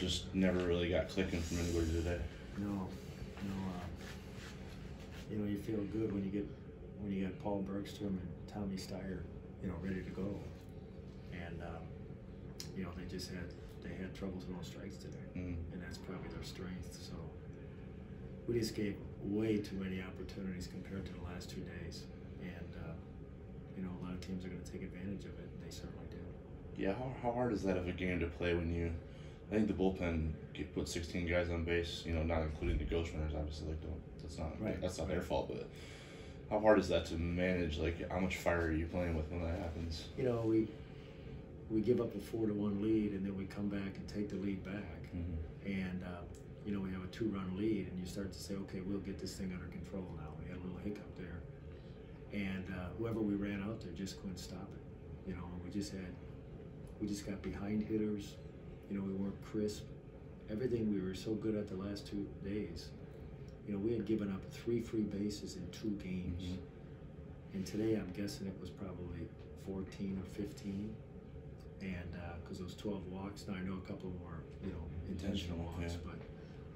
just never really got clicking from anybody today. No, no. Uh, you know, you feel good when you get when you get Paul Bergstrom and Tommy Steier, you know, ready to go. And um, you know, they just had they had trouble throwing strikes today, Mm. and that's probably their strength. So we just gave way too many opportunities compared to the last two days, and uh, you know, a lot of teams are going to take advantage of it, and they certainly do. Yeah, how, how hard is that of a game to play when you? I think the bullpen get, put 16 guys on base. You know, not including the ghost runners. Obviously, like don't, that's not Right. that's not their fault. But how hard is that to manage? Like, how much fire are you playing with when that happens? You know, we we give up a four to one lead, and then we come back and take the lead back. Mm-hmm. and uh, you know we have a two-run lead, and you start to say, okay, we'll get this thing under control now. We had a little hiccup there, and uh, whoever we ran out there just couldn't stop it. You know, we just had, we just got behind hitters. You know, we weren't crisp. Everything we were so good at the last two days. You know, we had given up three free bases in two games, Mhm. and today I'm guessing it was probably 14 or 15 and because those 12 walks, now I know a couple more, you know, intentional Intentional, walks, yeah.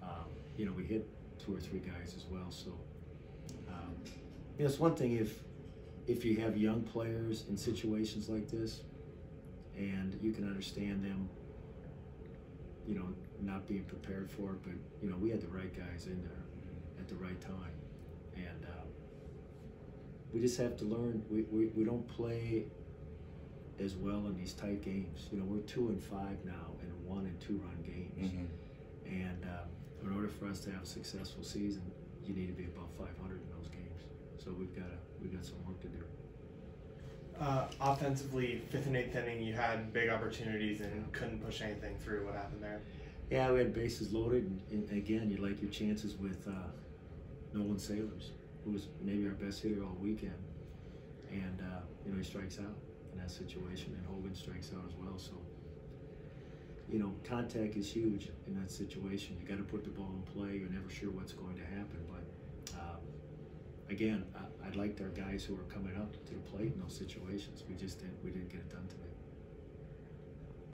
but um, you know, we hit two or three guys as well. So, um, you know, it's one thing if if you have young players in situations like this, and you can understand them, you know, not being prepared for it. But you know, we had the right guys in there at the right time, and um, we just have to learn. We, we, we don't play as well in these tight games. You know, we're two and five now in one and two run games. Mm-hmm. And um, in order for us to have a successful season, you need to be above 500 in those games. So we've got to, we've got some work to do. Uh, offensively, fifth and eighth inning, you had big opportunities and couldn't push anything through. What happened there? Yeah, we had bases loaded, and, and again, you like your chances with uh, Nolan Sailors, who was maybe our best hitter all weekend, and uh, you know he strikes out in that situation, and Hogan strikes out as well. So, you know, contact is huge in that situation. You got to put the ball in play. You're never sure what's going to happen, but um, again, I, I liked our guys who are coming up to the plate in those situations. We just didn't we didn't get it done today.